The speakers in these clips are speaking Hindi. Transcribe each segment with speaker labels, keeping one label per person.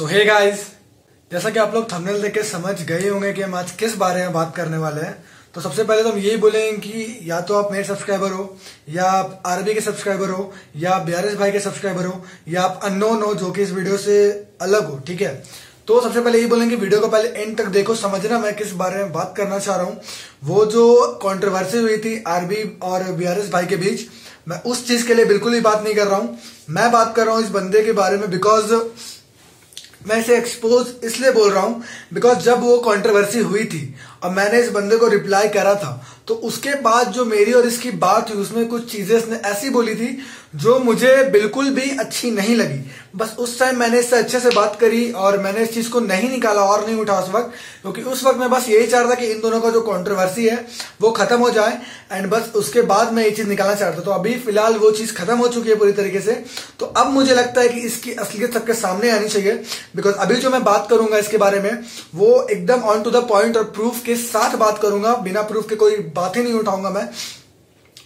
Speaker 1: सो हे गाइस जैसा कि आप लोग थंबनेल देख के समझ गए होंगे कि हम आज किस बारे में बात करने वाले हैं तो सबसे पहले तो हम यही बोलेंगे कि या तो आप मेरे सब्सक्राइबर हो, या आप आरबी के सब्सक्राइबर हो, या आप बिहारिस भाई के सब्सक्राइबर हो, या आप अननोन हो जो कि इस वीडियो से अलग हो, ठीक है? तो सबसे पहले यही बोलेंगे वीडियो को पहले एंड तक देखो, समझना मैं किस बारे में बात करना चाह रहा हूँ। वो जो कॉन्ट्रोवर्सी हुई थी आरबी और बिहारिस भाई के बीच, मैं उस चीज़ के लिए बिल्कुल भी बात नहीं कर रहा हूँ। मैं बात कर रहा हूँ इस बंदे के बारे में बिकॉज़ मैं इसे एक्सपोज इसलिए बोल रहा हूँ बिकॉज़ जब वो कंट्रोवर्सी हुई थी, और मैंने इस बंदे को रिप्लाई करा था तो उसके बाद जो मेरी और इसकी बात हुई, उसमें कुछ चीज़ें इसने ऐसी बोली थी जो मुझे बिल्कुल भी अच्छी नहीं लगी। बस उस टाइम मैंने इससे अच्छे से बात करी और मैंने इस चीज़ को नहीं निकाला, और नहीं उठा उस वक्त, क्योंकि उस वक्त मैं बस यही चाह रहा था कि इन दोनों का जो कॉन्ट्रोवर्सी है, वो खत्म हो जाए। एंड बस उसके बाद मैं ये चीज़ निकालना चाह चाहता तो अभी फ़िलहाल वो चीज़ खत्म हो चुकी है पूरी तरीके से। तो अब मुझे लगता है कि इसकी असलियत सबके सामने आनी चाहिए। बिकॉज़ अभी जो मैं बात करूँगा इसके बारे में, वो एकदम ऑन टू द पॉइंट और प्रूफ के साथ बात करूँगा। बिना प्रूफ के कोई बात नहीं उठाऊँगा मैं।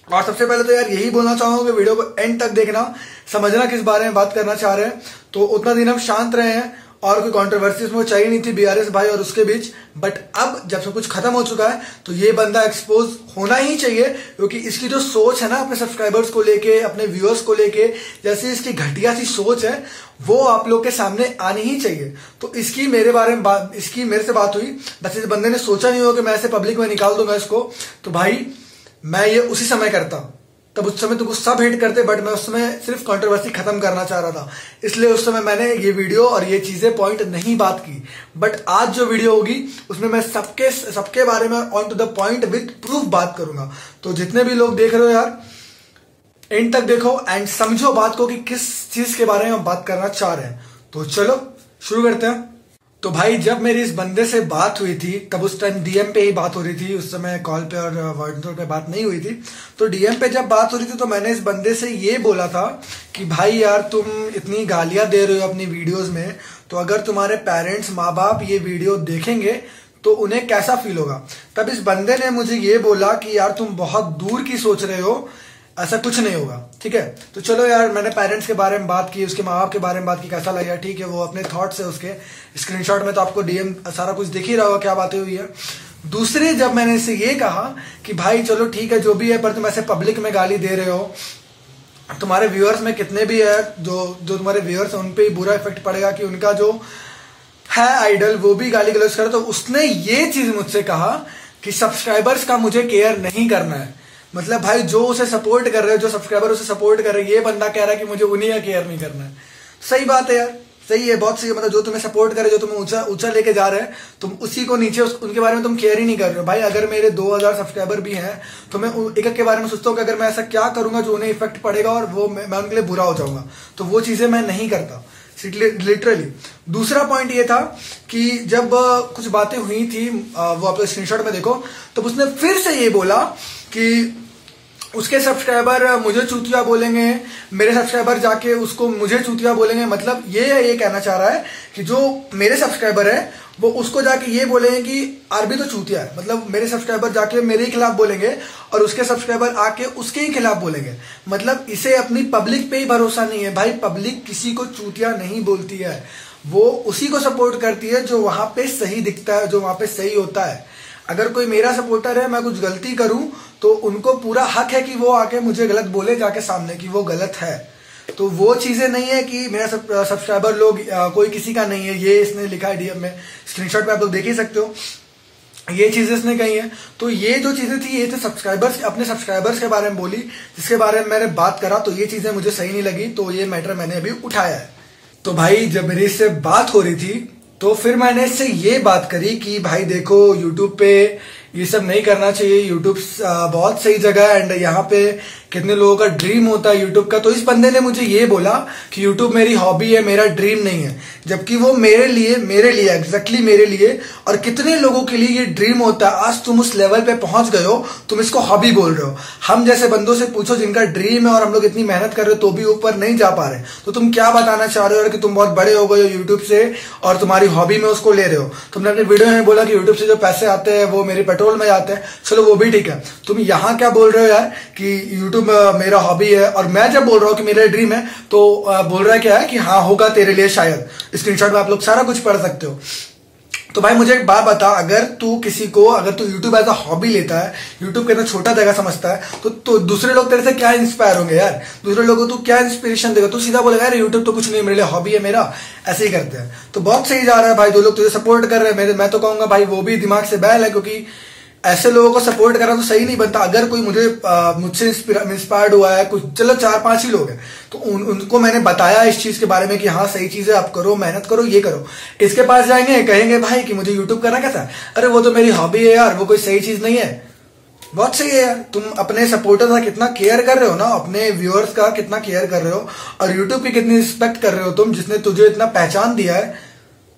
Speaker 1: और सबसे पहले तो यार यही बोलना चाहूँगा कि वीडियो को एंड तक देखना, समझना किस बारे में बात करना चाह रहे हैं। तो उतना दिन हम शांत रहे हैं और कोई कंट्रोवर्सी उसमें चाहिए नहीं थी बीआरएस भाई और उसके बीच। बट अब जब सब कुछ खत्म हो चुका है तो ये बंदा एक्सपोज होना ही चाहिए, क्योंकि इसकी जो सोच है ना अपने सब्सक्राइबर्स को लेके, अपने व्यूअर्स को लेके, जैसे इसकी घटिया सी सोच है, वो आप लोग के सामने आनी ही चाहिए। तो इसकी मेरे बारे में बात इसकी मेरे से बात हुई। बस इस बंदे ने सोचा नहीं हो कि मैं ऐसे पब्लिक में निकाल दूँगा इसको। तो भाई मैं ये उसी समय करता तब उस समय तो कुछ सब हिट करते बट मैं उस समय सिर्फ़ कंट्रोवर्सी खत्म करना चाह रहा था। इसलिए उस समय मैंने ये वीडियो और ये चीज़ें पॉइंट नहीं बात की। बट आज जो वीडियो होगी, उसमें मैं सबके सबके बारे में on to the point with proof बात करूँगा। तो जितने भी लोग देख रहे हो यार एंड तक देखो एंड समझो बात को कि किस चीज़ के बारे में हम बात करना चाह रहे हैं। तो चलो, शुरू करते हैं। तो भाई, जब मेरी इस बंदे से बात हुई थी, तब उस टाइम डीएम पे ही बात हो रही थी, उस समय कॉल पे और वॉइस पे बात नहीं हुई थी। तो डीएम पे जब बात हो रही थी तो मैंने इस बंदे से ये बोला था कि, भाई यार, तुम इतनी गालियाँ दे रहे हो अपनी वीडियोस में तो अगर तुम्हारे पेरेंट्स माँ बाप ये वीडियो देखेंगे तो उन्हें कैसा फील होगा? तब इस बंदे ने मुझे ये बोला कि, यार, तुम बहुत दूर की सोच रहे हो, ऐसा कुछ नहीं होगा। ठीक है? तो चलो यार, मैंने पेरेंट्स के बारे में बात की, उसके माँ बाप के बारे में बात की, कैसा लगा? ठीक है, वो अपने थॉट्स है उसके। स्क्रीनशॉट में तो आपको डीएम सारा कुछ दिख ही रहा होगा, क्या बातें हुई है। दूसरे, जब मैंने इसे ये कहा कि भाई, चलो ठीक है, जो भी है, पर तुम ऐसे पब्लिक में गाली दे रहे हो, तुम्हारे व्यूअर्स में कितने भी है, जो जो तुम्हारे व्यूअर्स हैं, उन पर ही बुरा इफ़ेक्ट पड़ेगा कि उनका जो है आइडल वो भी गाली गलौज करे तो उसने ये चीज़ मुझसे कहा कि सब्सक्राइबर्स का मुझे केयर नहीं करना है। मतलब भाई जो उसे सपोर्ट कर रहे हो जो सब्सक्राइबर उसे सपोर्ट कर रहे हैं ये बंदा कह रहा है कि मुझे उन्हीं का केयर नहीं करना है। सही बात है यार सही है बहुत सही है। मतलब जो तुम्हें सपोर्ट करे जो तुम्हें ऊँचा ऊँचा लेके जा रहे हैं तुम उसी को नीचे उस, उनके बारे में तुम केयर ही नहीं कर रहे हो। भाई अगर मेरे 2000 सब्सक्राइबर भी हैं तो मैं एक एक के बारे में सोचता हूँ कि अगर मैं ऐसा क्या करूँगा जो उन्हें इफ़ेक्ट पड़ेगा और वो मैं, मैं उनके लिए बुरा हो जाऊँगा। तो वो चीज़ें मैं नहीं करता लिटरली दूसरा पॉइंट ये था कि जब कुछ बातें हुई थी वो आप स्क्रीनशॉट में देखो तो उसने फिर से ये बोला कि उसके सब्सक्राइबर मुझे चूतिया बोलेंगे, मेरे सब्सक्राइबर जाके उसको मुझे चूतिया बोलेंगे। मतलब ये ये कहना चाह रहा है कि जो मेरे सब्सक्राइबर है, वो उसको जाके ये बोलेंगे कि आरबी तो चूतिया है। मतलब मेरे सब्सक्राइबर जाके मेरे ही खिलाफ बोलेंगे और उसके सब्सक्राइबर आके उसके ही खिलाफ बोलेंगे। मतलब इसे अपनी पब्लिक पे ही भरोसा नहीं है। भाई पब्लिक किसी को चूतिया नहीं बोलती है। वो उसी को सपोर्ट करती है जो वहाँ पे सही दिखता है, जो वहाँ पे सही होता है। अगर कोई मेरा सपोर्टर है, मैं कुछ गलती करूँ तो उनको पूरा हक है कि वो आके मुझे गलत बोले जाके सामने कि वो गलत है। तो वो चीज़ें नहीं है कि मेरा सब्सक्राइबर लोग कोई किसी का नहीं है। ये इसने लिखा है डीएम में। स्क्रीनशॉट पे आप लोग देख ही सकते हो। ये चीज़ें इसने कही है। तो ये जो चीज़ें थी, ये थे सब्सक्राइबर्स अपने सब्सक्राइबर्स के बारे में बोली, जिसके बारे में मैंने बात करा तो ये चीज़ें मुझे सही नहीं लगी तो ये मैटर मैंने अभी उठाया है। तो भाई, जब मेरी इससे बात हो रही थी तो फिर मैंने इससे ये बात करी कि भाई देखो यूट्यूब पे ये सब नहीं करना चाहिए। यूट्यूब बहुत सही जगह है एंड यहाँ पे कितने लोगों का ड्रीम होता है यूट्यूब का तो इस बंदे ने मुझे ये बोला कि यूट्यूब मेरी हॉबी है, मेरा ड्रीम नहीं है। जबकि वो मेरे लिए मेरे लिए एग्जैक्टली मेरे लिए, और कितने लोगों के लिए ये ड्रीम होता है, आज तुम उस लेवल पे पहुँच गए हो, तुम इसको हॉबी बोल रहे हो। हम जैसे बंदों से पूछो जिनका ड्रीम है और हम लोग इतनी मेहनत कर रहे हो तो भी ऊपर नहीं जा पा रहे। तो तुम क्या बताना चाह रहे हो कि तुम बहुत बड़े हो गए हो यूट्यूब से और तुम्हारी हॉबी में उसको ले रहे हो? तुमने अपने वीडियो में बोला कि यूट्यूब से जो पैसे आते हैं, वो मेरे पेट्रोल में जाते हैं। चलो वो भी ठीक है। तुम यहाँ क्या बोल रहे हो यार कि यूट्यूब मेरा हॉबी है और मैं जब बोल रहा हूँ कि मेरा ड्रीम है तो बोल रहा है क्या है कि हाँ होगा तेरे लिए शायद। स्क्रीनशॉट में आप लोग सारा कुछ पढ़ सकते हो। तो भाई मुझे एक बात बता अगर तू किसी को अगर तू यूट्यूब एज अ हॉबी लेता है यूट्यूब के अंदर छोटा जगह समझता है तो, तो दूसरे लोग तेरे से क्या इंस्पायर होंगे यार? दूसरे लोगों को तू क्या इंस्पिरेशन देगा? तू सीधा बोलेगा यार यूट्यूब तो कुछ नहीं मेरे लिए हॉबी है मेरा। ऐसे ही करते हैं। तो बहुत सही जा रहा है भाई जो लोग तुझे सपोर्ट कर रहे हैं मैं तो कहूँगा भाई वो भी दिमाग से बैल है क्योंकि ऐसे लोगों को सपोर्ट करना तो सही नहीं बनता। अगर कोई मुझे मुझसे इंस्पायर्ड हुआ है कुछ चलो चार पाँच ही लोग हैं तो उन, उनको मैंने बताया इस चीज़ के बारे में कि हाँ सही चीज़ है आप करो मेहनत करो ये करो। इसके पास जाएँगे कहेंगे भाई कि मुझे यूट्यूब करना कैसा है? अरे वो तो मेरी हॉबी है यार वो कोई सही चीज़ नहीं है। बहुत सही है यार तुम अपने सपोर्टर का कितना केयर कर रहे हो ना अपने व्यूअर्स का कितना केयर कर रहे हो और यूट्यूब की कितनी रिस्पेक्ट कर रहे हो तुम जिसने तुझे इतना पहचान दिया है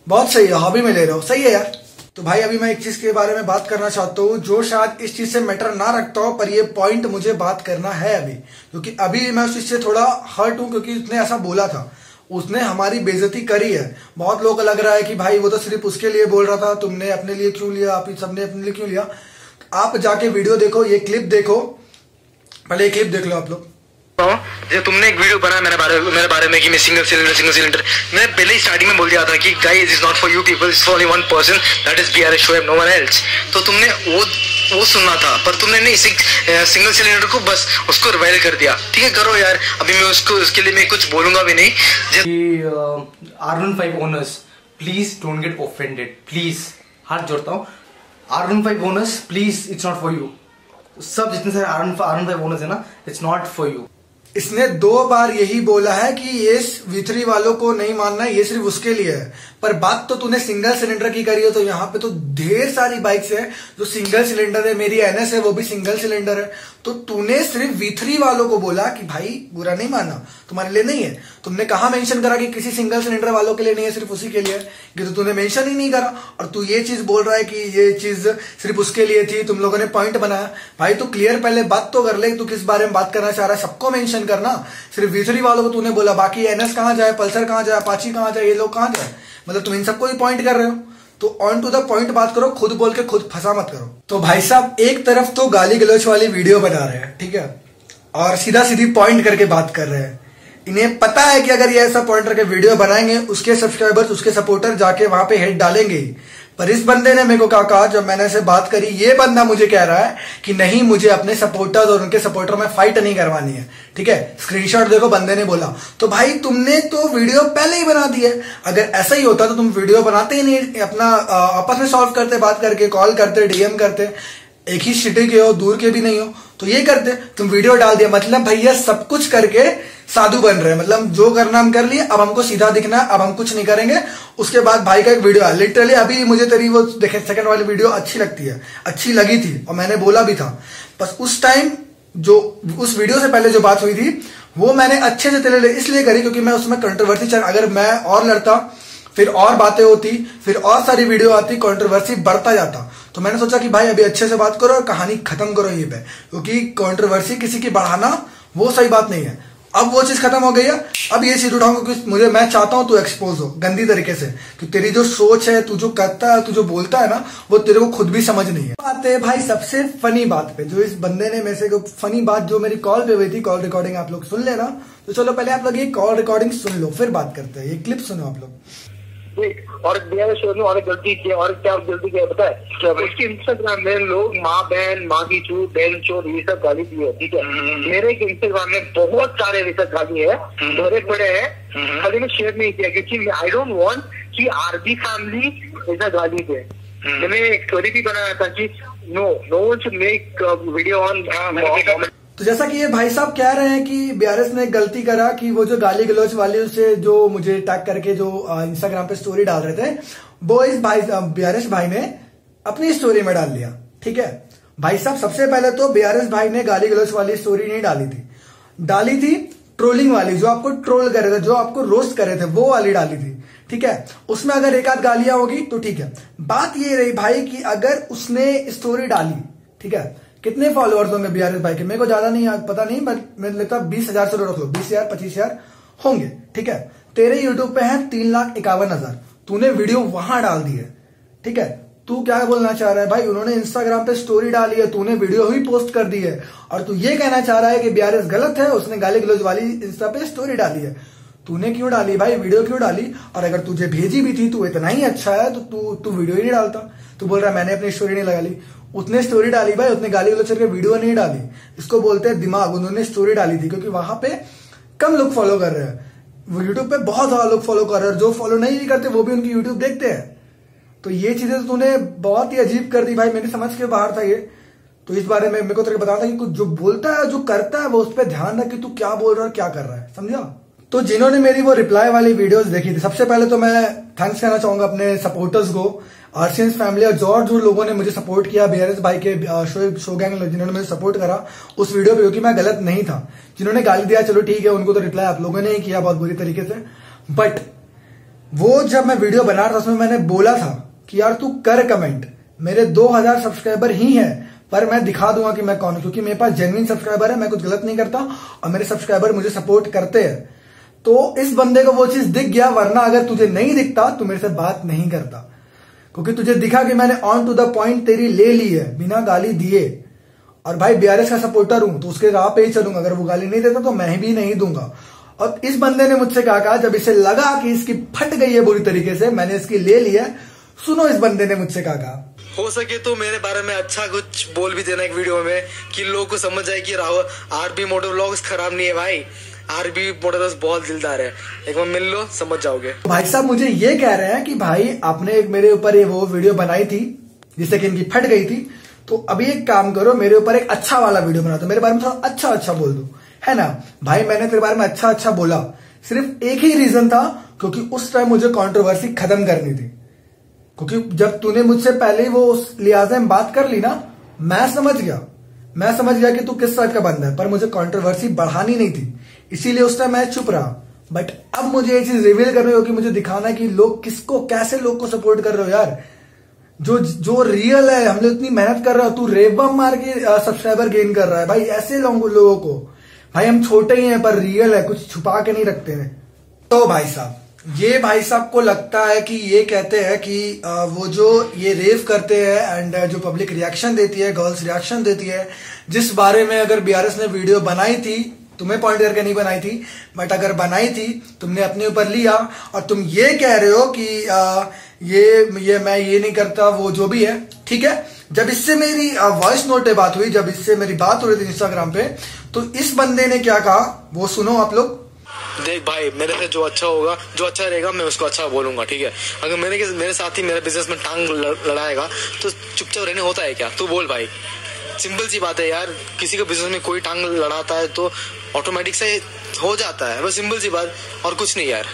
Speaker 1: बहुत सही है हॉबी में ले रहे हो। सही है यार। तो भाई, अभी मैं एक चीज़ के बारे में बात करना चाहता हूँ, जो शायद इस चीज़ से मैटर ना रखता हो, पर ये पॉइंट मुझे बात करना है अभी। क्योंकि तो अभी मैं उस चीज़ से थोड़ा हर्ट हूँ, क्योंकि उसने ऐसा बोला था। उसने हमारी बेजती करी है। बहुत लोग लग रहा है कि भाई, वो तो सिर्फ़ उसके लिए बोल रहा था, तुमने अपने लिए क्यों लिया, आप सबने अपने लिए क्यों लिया। आप जाके वीडियो देखो, ये क्लिप देखो। पहले ये क्लिप देख लो आप लोग।
Speaker 2: जो तुमने एक वीडियो बनाया मेरे बारे मेरे बारे में कि मैं सिंगल सिलेंडर सिंगल सिलेंडर मैं पहले ही स्टार्टिंग में बोल दिया था कि guys is not for you people is for one person that is B R Shoaib no one else तो तुमने वो वो सुनना था, पर तुमने नहीं सिंगल सिलेंडर को बस उसको रिवाइल कर दिया। ठीक है, करो यार, अभी मैं उसको उसके लिए मैं कुछ बोलूँगा भी नहीं।
Speaker 3: R one five owners please don't get offended please हाथ जोड़ता हूँ। R one five owners please it's not for you सब जितने सारे आर वन फाइव ओनर्स है ना इट्स नॉट फॉर यू
Speaker 1: इसने दो बार यही बोला है कि ये वितरी वालों को नहीं मानना, ये सिर्फ़ उसके लिए है। पर बात तो तूने सिंगल सिलेंडर की करी है तो यहाँ पे तो ढेर सारी बाइक्स है, जो सिंगल सिलेंडर है, मेरी एनएस है, वो भी सिंगल सिलेंडर है। तो तूने सिर्फ़ वी वालों को बोला कि भाई, बुरा नहीं मानना तुम्हारे लिए नहीं है। तुमने कहा मेंशन करा कि किसी सिंगल सिलेंडर वालों के लिए नहीं है, सिर्फ़ उसी के लिए? कि तो तूने मेंशन ही नहीं करा। और तू ये चीज़ बोल रहा है कि ये चीज़ सिर्फ़ उसके लिए थी, तुम लोगों ने पॉइंट बनाया। भाई, तू क्लियर पहले बात तो कर ले, तू किस बारे में बात करना चाह रहा है, सबको मेंशन करना। सिर्फ़ वी वालों को तूने बोला, बाकी एनएस कहाँ जाए, पल्सर कहाँ जाए अपाची कहाँ जाए, ये लोग कहाँ जाए? मतलब तुम इन सबको ही पॉइंट कर रहे हो। तो ऑन टू द पॉइंट बात करो, खुद बोल के खुद फंसा मत करो। तो भाई साहब, एक तरफ़ तो गाली गलोच वाली वीडियो बना रहे हैं, ठीक है? और सीधा सीधी पॉइंट करके बात कर रहे हैं। इन्हें पता है कि अगर ये ऐसा पॉइंट करके वीडियो बनाएँगे, उसके सब्सक्राइबर्स उसके सपोर्टर जाके वहाँ पे हेड डालेंगे पर इस बंदे ने मेरे को कहा कहा, जब मैंने से बात करी, ये बंदा मुझे कह रहा है कि नहीं, मुझे अपने सपोर्टर्स और उनके सपोर्टर में फाइट नहीं करवानी है, ठीक है? स्क्रीनशॉट देखो, बंदे ने बोला। तो भाई, तुमने तो वीडियो पहले ही बना दी है। अगर ऐसा ही होता तो तुम वीडियो बनाते ही नहीं, अपना आपस में सॉल्व करते, बात करके कॉल करते डीएम करते। एक ही सिटी के हो, दूर के भी नहीं हो। तो ये करते तुम वीडियो डाल दिया। मतलब भैया सब कुछ करके साधु बन रहे मतलब जो करना हम कर लिए, अब हमको सीधा दिखना, अब हम कुछ नहीं करेंगे। उसके बाद भाई का एक वीडियो है लिटरली अभी मुझे तेरी वो, देखे सेकंड वाली वीडियो अच्छी लगती है। अच्छी लगी थी, और मैंने बोला भी था। बस उस टाइम जो, उस वीडियो से पहले जो बात हुई थी, वो मैंने अच्छे से तेरे इसलिए करी क्योंकि मैं उसमें कंट्रोवर्सी अगर मैं और लड़ता, फिर और बातें होती, फिर और सारी वीडियो आती कंट्रोवर्सी बढ़ता जाता। तो मैंने सोचा कि भाई अभी अच्छे से बात करो और कहानी खत्म करो ये पे, क्योंकि कंट्रोवर्सी किसी की बढ़ाना वो सही बात नहीं है। अब वो चीज़ खत्म हो गई है। अब ये चीज़ उठाऊँगा क्योंकि मुझे, मैं चाहता हूँ तू एक्सपोज हो, गंदी तरीके से, कि तेरी जो सोच है, तू जो करता है, तू जो बोलता है ना, वो तेरे को खुद भी समझ नहीं है। बात है भाई सबसे फनी बात पे, जो इस बंदे ने मेरे से फनी बात जो मेरी कॉल पे हुई थी कॉल रिकॉर्डिंग आप लोग सुन लेना। तो चलो पहले आप लोग ये कॉल रिकॉर्डिंग सुन लो, फिर बात करते हैं। ये क्लिप सुनो आप लोग।
Speaker 2: और बिहार शो में और गलती की और क्या गलती किया पता है? उसके इंस्टाग्राम में लोग माँ बहन माँ की चूत बहन चोर ये सब गाली दी है ठीक है? हम्म, हम्म। मेरे इंस्टाग्राम में बहुत सारे ये सब गाली है हम्म। बड़े बड़े हैं। खाली मैं शेयर नहीं किया क्योंकि आई डोंट वॉन्ट की आरबी फैमिली ऐसा गाली दे। मैंने एक स्टोरी भी बनाया था कि no no should make video on
Speaker 1: तो जैसा कि ये भाई साहब कह रहे हैं कि बीआरएस ने गलती करा कि वो जो गाली गलोच वाले उसे जो मुझे टैग करके जो इंस्टाग्राम पे स्टोरी डाल रहे थे, वो इस भाई बीआरएस भाई ने अपनी स्टोरी में डाल लिया ठीक है? भाई साहब, सबसे पहले तो बीआरएस भाई ने गाली गलोच वाली स्टोरी नहीं डाली थी। डाली थी ट्रोलिंग वाली, जो आपको ट्रोल कर रहे थे, जो आपको रोस्ट कर रहे थे, वो वाली डाली थी, ठीक है? उसमें अगर एक आध गालियाँ होगी तो ठीक है। बात ये रही भाई कि अगर उसने स्टोरी डाली, ठीक है? कितने फॉलोअर्स होंगे बीआरएस भाई के? मेरे को ज़्यादा नहीं पता नहीं बट मेरे लगता बीस हज़ार से रख लो। बीस हज़ार, पच्चीस हज़ार होंगे, ठीक है? तेरे यूट्यूब पे है तीन लाख इक्यावन हज़ार। तूने वीडियो वहाँ डाल दी है, ठीक है? तू क्या बोलना चाह रहा है भाई? उन्होंने इंस्टाग्राम पे स्टोरी डाली है, तूने वीडियो ही पोस्ट कर दी है। और तू ये कहना चाह रहा है कि बीआरएस गलत है, उसने गाली गलौज वाली इंस्टा पे स्टोरी डाली है। तूने क्यों डाली भाई? वीडियो क्यों डाली? और अगर तुझे भेजी भी थी, तू इतना ही अच्छा है तो तू तू वीडियो ही नहीं डालता। तू बोल रहा है, मैंने अपनी स्टोरी नहीं लगा ली। उसने स्टोरी डाली भाई उसने गाली गलौज करके वीडियो नहीं डाली। इसको बोलते हैं दिमाग, उन्होंने स्टोरी डाली थी, क्योंकि वहाँ पे कम लोग फॉलो कर रहे हैं। यूट्यूब पे बहुत ज़्यादा लोग फॉलो कर रहे हैं जो फॉलो नहीं भी करते, वो भी उनकी यूट्यूब देखते हैं। तो ये चीज़ें तो तूने बहुत ही अजीब कर दी भाई, मेरी समझ के बाहर था ये। तो इस बारे में मेरे को तेरे बता था कि जो बोलता है, जो करता है, वो उस पर ध्यान रख कि तू क्या बोल रहा है क्या कर रहा है, समझा? तो जिन्होंने मेरी वो रिप्लाई वाली वीडियोस देखी थी, सबसे पहले तो मैं थैंक्स कहना चाहूँगा अपने सपोर्टर्स को आर्शियंस फैमिली और जो जो लोगों ने मुझे सपोर्ट किया बीआरएस भाई के शो शो गैंग जिन्होंने मुझे सपोर्ट करा उस वीडियो पे क्योंकि मैं गलत नहीं था। जिन्होंने गाली दिया, चलो ठीक है, उनको तो रिप्लाई आप लोगों ने ही किया बहुत बुरी तरीके से। बट वो जब मैं वीडियो बना रहा था, उसमें मैंने बोला था कि यार तू कर कमेंट मेरे 2000 सब्सक्राइबर ही हैं, पर मैं दिखा दूँगा कि मैं कौन हूँ, क्योंकि मेरे पास जेनविन सब्सक्राइबर है, मैं कुछ गलत नहीं करता, और मेरे सब्सक्राइबर मुझे सपोर्ट करते हैं। तो इस बंदे को वो चीज़ दिख गया, वरना अगर तुझे नहीं दिखता तो मेरे से बात नहीं करता। क्योंकि तुझे दिखा कि मैंने ऑन टू द पॉइंट तेरी ले ली है, बिना गाली दिए। और भाई बीआरएस का सपोर्टर हूँ तो उसके राह पे ही चलूँगा। अगर वो गाली नहीं देता तो मैं भी नहीं दूँगा। और इस बंदे ने मुझसे कहा कहा, जब इसे लगा कि इसकी फट गई है बुरी तरीके से, मैंने इसकी ले ली है, सुनो इस बंदे ने मुझसे कहा कहा।
Speaker 3: हो सके तो मेरे बारे में अच्छा कुछ बोल भी देना एक वीडियो में, कि लोग को समझ जाए कि राहुल आरबी मोटो व्लॉग्स खराब नहीं है भाई। आरबी मोटो बहुत दिलदार है। एक बार मिल लो, समझ जाओगे।
Speaker 1: भाई साहब, मुझे ये कह रहे हैं कि भाई, आपने एक मेरे ऊपर वो वीडियो बनाई थी, जिससे कि इनकी फट गई थी। तो अभी एक काम करो, मेरे ऊपर एक अच्छा वाला वीडियो बना दो। मेरे बारे में थोड़ा अच्छा अच्छा बोल दो। है ना? भाई, मैंने तेरे बारे में अच्छा अच्छा बोला। सिर्फ़ एक ही रीजन था, क्योंकि उस टाइम मुझे कंट्रोवर्सी खत्म करनी थी। क्योंकि जब तूने मुझसे पहले ही वो उस लिहाजा में बात कर ली ना, मैं समझ गया। मैं समझ गया कि तू किस टाइप का बंदा है, पर मुझे कंट्रोवर्सी बढ़ानी नहीं थी। इसीलिए उस टाइम मैं चुप रहा। बट अब मुझे ये चीज़ रिवील करनी होगी, मुझे दिखाना है कि लोग किसको, कैसे लोग को सपोर्ट कर रहे हो यार। जो जो रियल है हम लोग इतनी मेहनत कर रहे हो, तू रेबम मार के सब्सक्राइबर गेन कर रहा है। भाई, ऐसे लोगों को भाई, हम छोटे ही हैं, पर रियल है, कुछ छुपा के नहीं रखते हैं। तो भाई साहब, ये भाई साहब को लगता है कि ये कहते हैं कि वो जो ये रेव करते हैं एंड जो पब्लिक रिएक्शन देती है गर्ल्स रिएक्शन देती है, जिस बारे में अगर बीआरएस ने वीडियो बनाई थी तुम्हें पॉइंट करके नहीं बनाई थी बट अगर बनाई थी तुमने अपने ऊपर लिया और तुम ये कह रहे हो कि आ, ये ये मैं ये नहीं करता वो जो भी है ठीक है? जब इससे मेरी वॉइस नोट पे बात हुई जब इससे मेरी बात हो रही थी इंस्टाग्राम पे तो इस बंदे ने क्या कहा? वो सुनो आप लोग।
Speaker 3: देख भाई मेरे से जो अच्छा होगा जो अच्छा रहेगा मैं उसको अच्छा बोलूँगा ठीक है? अगर मेरे मेरे साथ ही मेरे बिज़नेस में टांग लड़ाएगा तो चुपचाप रहने होता है क्या? तू बोल भाई। सिंपल सी बात है यार किसी का बिज़नेस में कोई टांग लड़ाता है तो ऑटोमेटिक से हो जाता है। बस सिंपल सी बात और कुछ नहीं यार।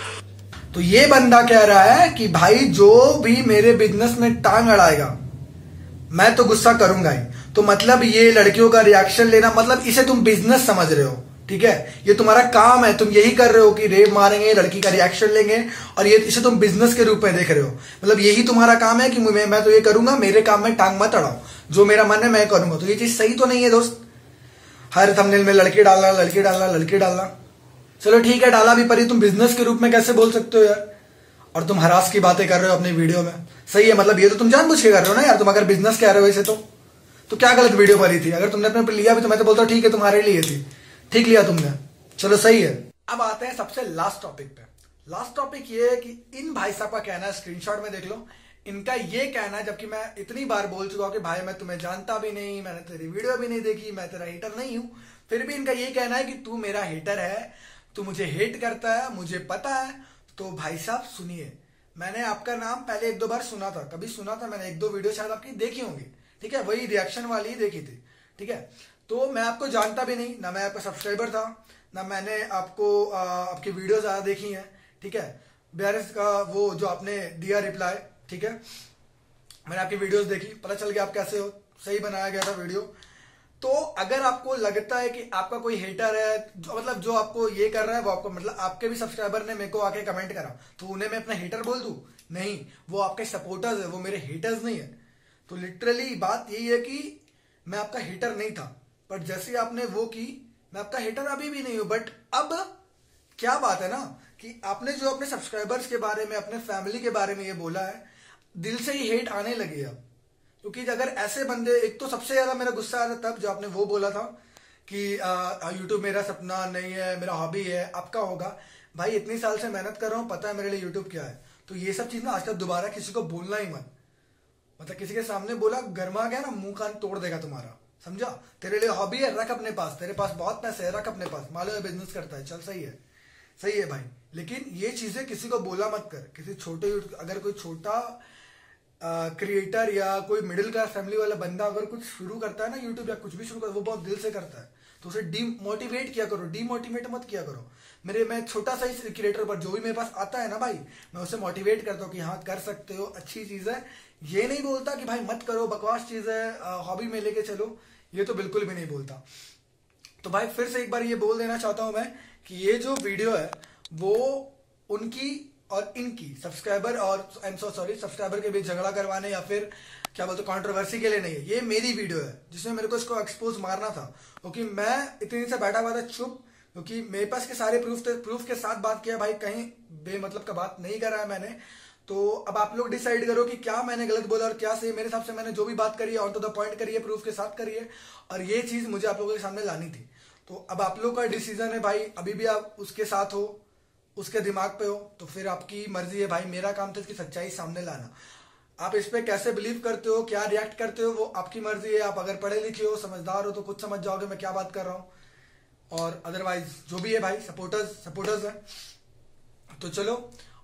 Speaker 1: तो ये बंदा कह रहा है कि भाई जो भी मेरे बिज़नेस में टांग अड़ाएगा मैं तो गुस्सा करूँगा ही। तो मतलब ये लड़कियों का रिएक्शन लेना मतलब इसे तुम बिज़नेस समझ रहे हो ठीक है? ये तुम्हारा काम है तुम यही कर रहे हो कि रेप मारेंगे लड़की का रिएक्शन लेंगे और ये इसे तुम बिज़नेस के रूप में देख रहे हो। मतलब यही तुम्हारा काम है कि मैं, मैं तो ये करूँगा मेरे काम में टांग मत अड़ाओ। जो मेरा मन है मैं करूँगा। तो ये चीज़ सही तो नहीं है दोस्त। हर थंबनेल में लड़की डालना लड़की डालना लड़की डालना। चलो ठीक है, डाला भी पर, तुम बिज़नेस के रूप में कैसे बोल सकते हो यार? और तुम हरास की बातें कर रहे हो अपनी वीडियो में। सही है मतलब ये तो तुम जानबूझ के कर रहे हो ना यार, तुम अगर बिज़नेस कह रहे हो इसे तो। तो क्या गलत वीडियो बनी थी? अगर तुमने अपने लिया भी तो मैं तो बोलता ठीक है, तुम्हारे लिए थी। ठीक लिया तुमने। चलो सही है। अब आते हैं सबसे लास्ट टॉपिक पे। लास्ट टॉपिक ये है कि इन भाई साहब का कहना है स्क्रीनशॉट में देख लो। इनका ये कहना है जबकि मैं इतनी बार बोल चुका हूँ कि भाई मैं तुम्हें जानता भी नहीं मैंने तेरी वीडियो भी नहीं देखी मैं तेरा हेटर नहीं हूँ। फिर भी इनका ये कहना है कि तू मेरा हेटर है तू मुझे हेट करता है मुझे पता है तो भाई साहब सुनिए मैंने आपका नाम पहले एक दो बार सुना था कभी सुना था मैंने एक दो वीडियो शायद आपकी देखी होंगी ठीक है? वही रिएक्शन वाली ही देखी थी ठीक है? तो मैं आपको जानता भी नहीं ना मैं आपका सब्सक्राइबर था ना मैंने आपको आ, आपकी वीडियो ज़्यादा देखी है ठीक है? बीआरएस का वो जो आपने दिया रिप्लाई ठीक है? मैंने आपकी वीडियोस देखी, पता चल गया आप कैसे हो। सही बनाया गया था वीडियो तो अगर आपको लगता है कि आपका कोई हेटर है, जो मतलब जो आपको ये कर रहा है, वो आपको मतलब आपके भी सब्सक्राइबर ने मेरे को आके कमेंट करा तो उन्हें मैं अपना हेटर बोल दू? नहीं, वो आपके सपोर्टर्स है, वो मेरे हेटर्स नहीं है। तो लिटरली बात यही है कि मैं आपका हेटर नहीं था। बट जैसे आपने वो की, मैं आपका हेटर अभी भी नहीं हूँ। बट अब क्या बात है ना, कि आपने जो अपने सब्सक्राइबर्स के बारे में, अपने फैमिली के बारे में ये बोला है दिल से ही हेट आने लगी अब। क्योंकि अगर ऐसे बंदे, एक तो सबसे ज़्यादा मेरा गुस्सा आया था तब जो आपने वो बोला था कि यूट्यूब मेरा सपना नहीं है, मेरा हॉबी है आपका होगा? भाई, इतनी साल से मेहनत कर रहा हूँ, पता है मेरे लिए यूट्यूब क्या है। तो ये सब चीज़ ना आजकल दोबारा किसी को बोलना ही मत। मतलब किसी के सामने बोला, गर्मा गया ना, मुँह कान तोड़ देगा तुम्हारा। समझा? तेरे लिए हॉबी है, रख अपने पास। तेरे पास बहुत पैसे है, रख अपने पास। मालूम बिज़नेस करता है, चल, सही है। सही है भाई। लेकिन ये चीज़ें किसी को बोला मत कर। किसी छोटे अगर कोई छोटा क्रिएटर या कोई मिडिल क्लास फैमिली वाला बंदा अगर कुछ शुरू करता है ना यूट्यूब या कुछ भी शुरू करता है, वो बहुत दिल से करता है। तो उसे डीमोटिवेट किया करो डीमोटिवेट मत किया करो। मेरे, मैं छोटा सा ही क्रिएटर पर जो भी मेरे पास आता है ना भाई, मैं उसे मोटिवेट करता हूँ कि हाँ कर सकते हो, अच्छी चीज़ है। ये नहीं बोलता कि भाई मत करो, बकवास चीज़ है हॉबी में लेके चलो। ये तो बिल्कुल भी नहीं बोलता। तो भाई फिर से एक बार ये बोल देना चाहता हूँ मैं कि ये जो वीडियो है, वो उनकी और इनकी सब्सक्राइबर और I am so sorry subscriber के बीच झगड़ा करवाने या फिर, क्या बोलते कंट्रोवर्सी के लिए नहीं है। ये मेरी वीडियो है, जिसमें मेरे को इसको एक्सपोज मारना था, क्योंकि मैं इतनी से बैठा हुआ था चुप, क्योंकि मेरे पास के सारे प्रूफ थे प्रूफ के साथ बात किया, भाई कहीं बेमतलब का बात नहीं करा है मैंने। तो अब आप लोग डिसाइड करो कि क्या मैंने गलत बोला और क्या सही, मेरे हिसाब से मैंने जो भी बात करी है ऑन टू द पॉइंट करी है प्रूफ के साथ करी है, और ये चीज़ मुझे आप लोगों के सामने लानी थी। तो अब आप लोग का डिसीज़न है भाई, अभी भी आप उसके साथ हो उसके दिमाग पे हो तो फिर आपकी मर्ज़ी है भाई, मेरा काम तो इसकी सच्चाई सामने लाना। आप इस पे कैसे बिलीव करते हो, क्या रिएक्ट करते हो, वो आपकी मर्ज़ी है। आप अगर पढ़े लिखे हो, समझदार हो तो कुछ समझ जाओगे मैं क्या बात कर रहा हूँ। और अदरवाइज़ जो भी है भाई सपोर्टर्स सपोर्टर्स है। तो चलो,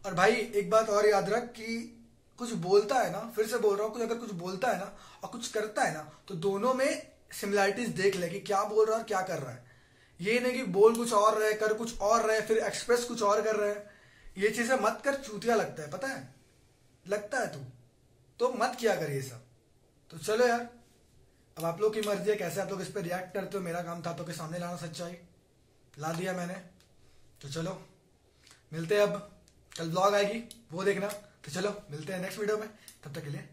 Speaker 1: और भाई, एक बात और याद रख कि कुछ बोलता है ना, फिर से बोल रहा हूँ, कुछ अगर कुछ बोलता है ना, और कुछ करता है ना तो दोनों में सिमिलैरिटीज देख ले कि क्या बोल रहा है और क्या कर रहा है। ये नहीं कि बोल कुछ और रहे, कर कुछ और रहे, फिर एक्सप्रेस कुछ और कर रहे ये चीज़ें मत कर, चूतिया लगता है, पता है? लगता है तू। तो मत किया कर ये सब। तो चलो यार, अब आप लोग की मर्ज़ी है, कैसे आप लोग इस पर रिएक्ट करते हो? मेरा काम था तो के सामने लाना सच्चाई। ला दिया मैंने। तो चलो, मिलते हैं अब। कल ब्लॉग आएगी, वो देखना। तो चलो, मिलते हैं नेक्स्ट वीडियो में। तब तक के लिए